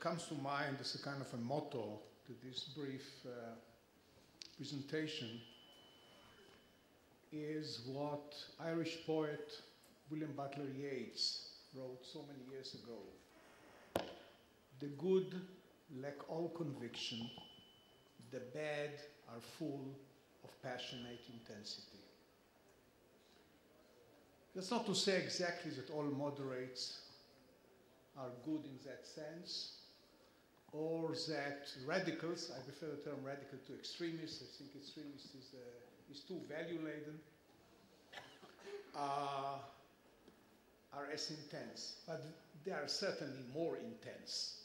comes to mind as a kind of a motto to this brief uh, presentation is what Irish poet William Butler Yeats wrote so many years ago. The good lack all conviction, the bad are full of passionate intensity. That's not to say exactly that all moderates are good in that sense, or that radicals, I prefer the term radical to extremists, I think extremist is, uh, is too value laden, uh, are as intense, but they are certainly more intense.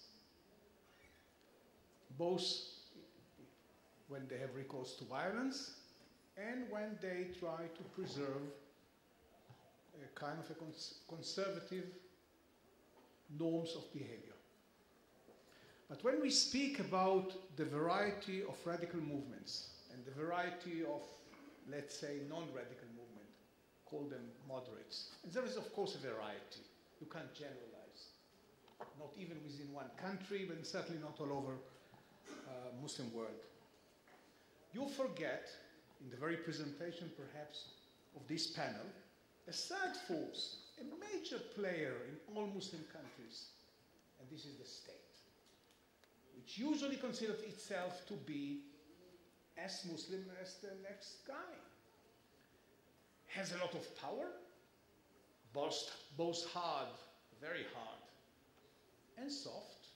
Both when they have recourse to violence and when they try to preserve a kind of a cons conservative norms of behavior. But when we speak about the variety of radical movements and the variety of, let's say, non-radical movement, call them moderates, and there is of course a variety. You can't generalize, not even within one country, but certainly not all over uh, Muslim world. You forget, in the very presentation perhaps of this panel, a third force, a major player in all Muslim countries, and this is the state, which usually considers itself to be as Muslim as the next guy. Has a lot of power, both hard, very hard, and soft,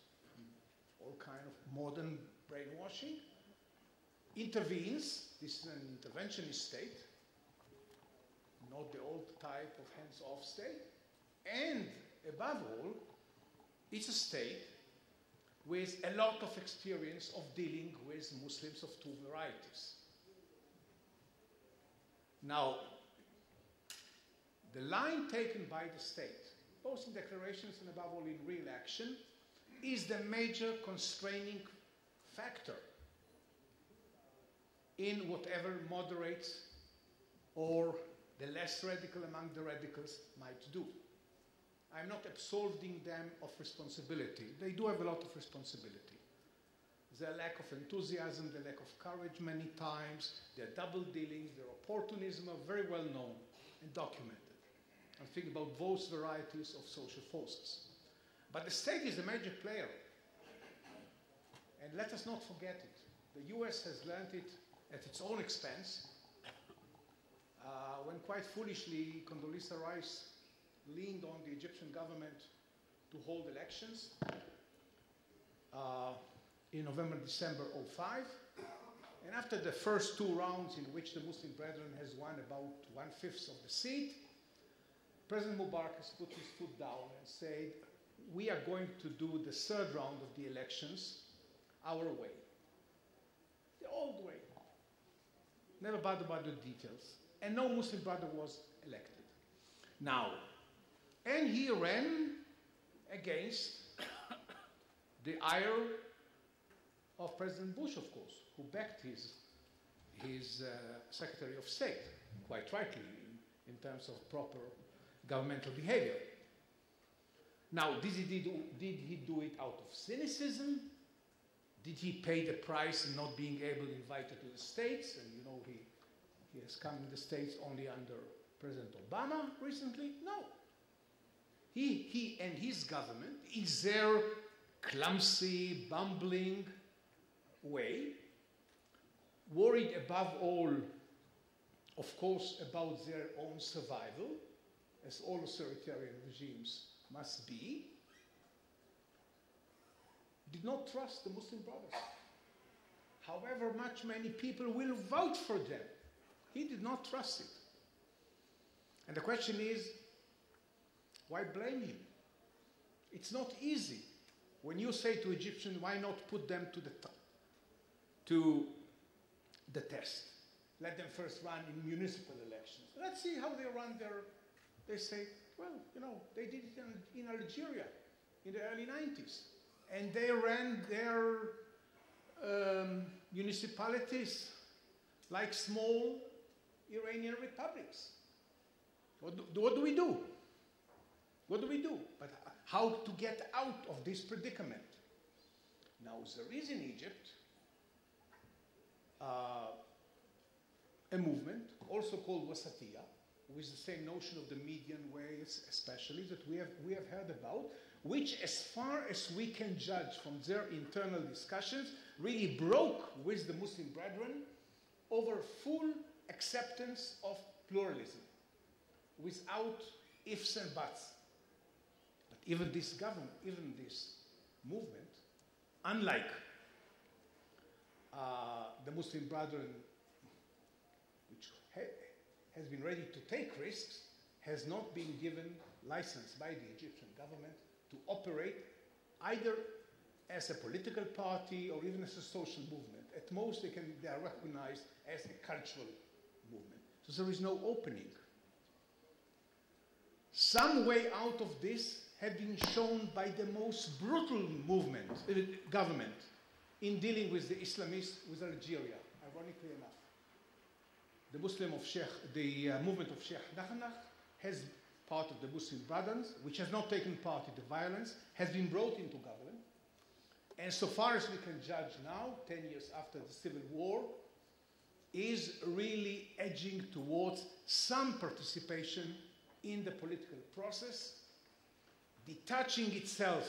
all kind of modern brainwashing, intervenes, this is an interventionist state, not the old type of hands-off state. And above all, it's a state with a lot of experience of dealing with Muslims of two varieties. Now, the line taken by the state, both in declarations and above all in real action, is the major constraining factor in whatever moderates or the less radical among the radicals might do. I'm not absolving them of responsibility. They do have a lot of responsibility. Their lack of enthusiasm, their lack of courage many times, their double dealings, their opportunism are very well known and documented. I'm thinking about both varieties of social forces. But the state is a major player. And let us not forget it. The US has learned it at its own expense uh, when quite foolishly Condoleezza Rice leaned on the Egyptian government to hold elections uh, in November, December 05. And after the first two rounds in which the Muslim Brethren has won about one-fifth of the seat, President Mubarak has put his foot down and said, we are going to do the third round of the elections our way. The old way. Never bothered about the details. And no Muslim brother was elected. Now, and he ran against the ire of President Bush, of course, who backed his, his uh, Secretary of State, quite rightly, in, in terms of proper governmental behavior. Now, did he, do, did he do it out of cynicism? Did he pay the price in not being able to invite to the States? And you know, he, he has come to the States only under President Obama recently? No. He, he and his government, in their clumsy, bumbling way, worried above all, of course, about their own survival, as all authoritarian regimes must be, did not trust the Muslim Brothers. However much many people will vote for them, he did not trust it. And the question is, why blame him? It's not easy. When you say to Egyptians, why not put them to the, to the test? Let them first run in municipal elections. Let's see how they run their, they say, well, you know, they did it in, in Algeria in the early 90s. And they ran their um, municipalities like small Iranian republics. What do, what do we do? What do we do? But how to get out of this predicament? Now, there is in Egypt uh, a movement, also called Wasatiyah, with the same notion of the median ways, especially, that we have, we have heard about, which, as far as we can judge from their internal discussions, really broke with the Muslim Brethren over full acceptance of pluralism without ifs and buts. Even this government, even this movement, unlike uh, the Muslim Brethren, which ha has been ready to take risks, has not been given license by the Egyptian government to operate either as a political party or even as a social movement. At most, they, can, they are recognized as a cultural movement. So there is no opening. Some way out of this have been shown by the most brutal movement, uh, government in dealing with the Islamists with Algeria, ironically enough. The Muslim of Sheikh, the uh, movement of Sheikh Nakhnakh has part of the Muslim Brothers, which has not taken part in the violence, has been brought into government. And so far as we can judge now, 10 years after the civil war, is really edging towards some participation in the political process, detaching itself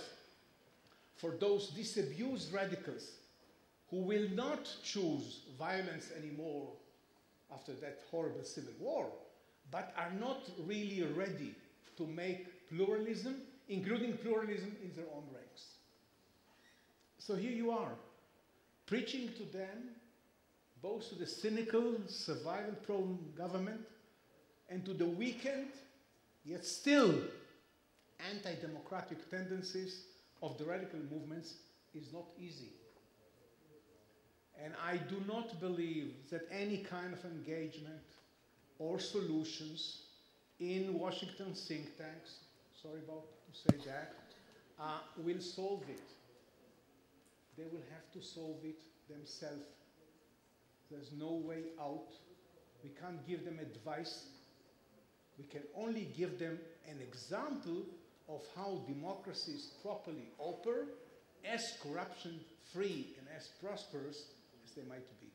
for those disabused radicals who will not choose violence anymore after that horrible civil war, but are not really ready to make pluralism, including pluralism in their own ranks. So here you are, preaching to them, both to the cynical, survival prone government and to the weakened, yet still anti democratic tendencies of the radical movements is not easy. And I do not believe that any kind of engagement or solutions in Washington think tanks, sorry about to say that, uh, will solve it. They will have to solve it themselves. There's no way out. We can't give them advice. We can only give them an example of how democracies properly operate as corruption free and as prosperous as they might be.